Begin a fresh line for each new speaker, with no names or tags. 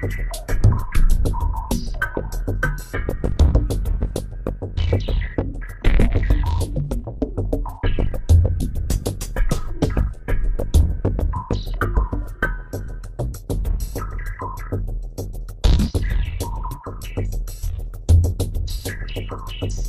Thank Peace.